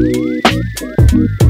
Música